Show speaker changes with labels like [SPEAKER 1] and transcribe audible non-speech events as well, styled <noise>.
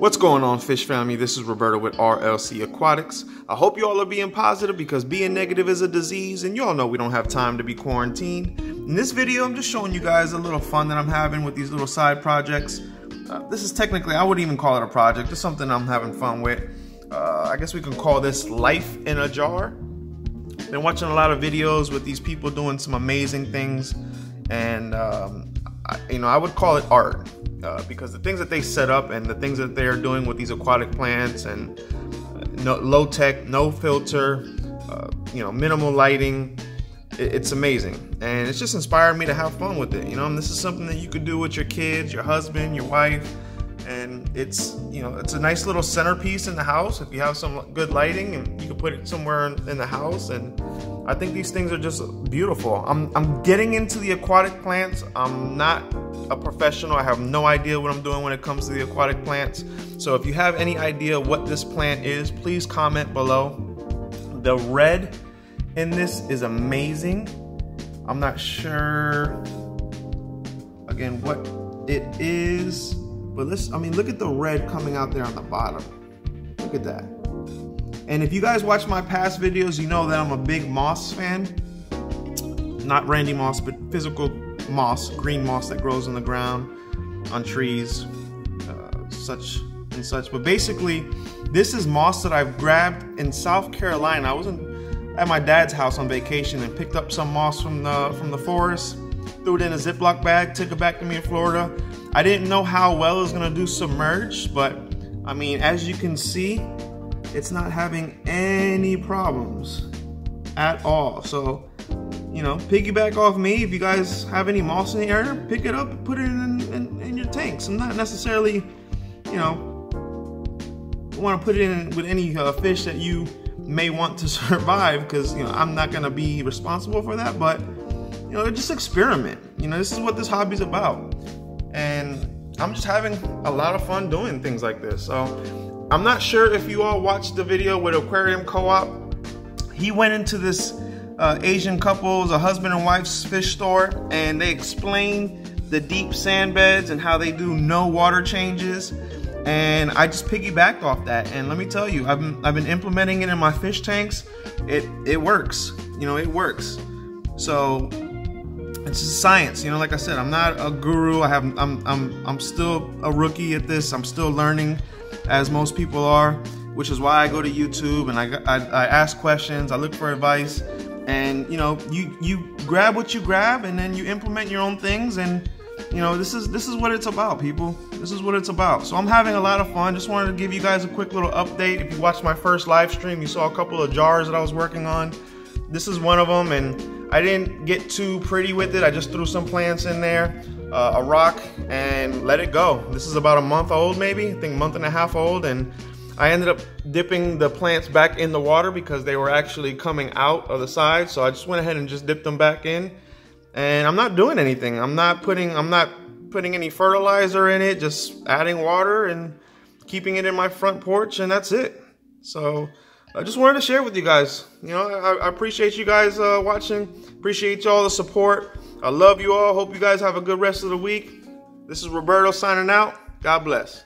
[SPEAKER 1] What's going on, fish family? This is Roberto with RLC Aquatics. I hope you all are being positive because being negative is a disease, and you all know we don't have time to be quarantined. In this video, I'm just showing you guys a little fun that I'm having with these little side projects. Uh, this is technically, I wouldn't even call it a project, it's something I'm having fun with. Uh, I guess we can call this life in a jar. Been watching a lot of videos with these people doing some amazing things, and um, I, you know, I would call it art uh, because the things that they set up and the things that they are doing with these aquatic plants and uh, no, low tech, no filter, uh, you know, minimal lighting, it, it's amazing. And it's just inspired me to have fun with it. You know, and this is something that you could do with your kids, your husband, your wife. And it's, you know, it's a nice little centerpiece in the house. If you have some good lighting and you can put it somewhere in the house and I think these things are just beautiful. I'm, I'm getting into the aquatic plants. I'm not a professional. I have no idea what I'm doing when it comes to the aquatic plants. So if you have any idea what this plant is, please comment below. The red in this is amazing. I'm not sure, again, what it is, but let's, I mean, look at the red coming out there on the bottom. Look at that. And if you guys watch my past videos, you know that I'm a big moss fan. Not Randy Moss, but physical moss, green moss that grows on the ground, on trees, uh, such and such. But basically, this is moss that I've grabbed in South Carolina. I was in, at my dad's house on vacation and picked up some moss from the from the forest, threw it in a Ziploc bag, took it back to me in Florida. I didn't know how well it was gonna do submerged, but I mean, as you can see, it's not having any problems at all. So, you know, piggyback off me. If you guys have any moss in the area, pick it up put it in, in, in your tanks. I'm not necessarily, you know, want to put it in with any uh, fish that you may want to <laughs> survive because, you know, I'm not going to be responsible for that. But, you know, just experiment. You know, this is what this hobby's about. And I'm just having a lot of fun doing things like this. So I'm not sure if you all watched the video with Aquarium Co-op. He went into this uh, Asian couple's, a husband and wife's fish store, and they explained the deep sand beds and how they do no water changes. And I just piggybacked off that. And let me tell you, I've been, I've been implementing it in my fish tanks. It, it works, you know, it works. So it's just science, you know, like I said, I'm not a guru. I have, I'm, I'm, I'm still a rookie at this. I'm still learning as most people are, which is why I go to YouTube and I, I, I ask questions, I look for advice, and you know, you you grab what you grab, and then you implement your own things, and you know, this is this is what it's about, people. This is what it's about. So I'm having a lot of fun. Just wanted to give you guys a quick little update. If you watched my first live stream, you saw a couple of jars that I was working on. This is one of them, and I didn't get too pretty with it. I just threw some plants in there uh, a rock and let it go. This is about a month old maybe, I think month and a half old and I ended up dipping the plants back in the water because they were actually coming out of the side. So I just went ahead and just dipped them back in. And I'm not doing anything. I'm not putting I'm not putting any fertilizer in it, just adding water and keeping it in my front porch and that's it. So I just wanted to share with you guys. You know, I, I appreciate you guys uh, watching. Appreciate you all the support. I love you all. Hope you guys have a good rest of the week. This is Roberto signing out. God bless.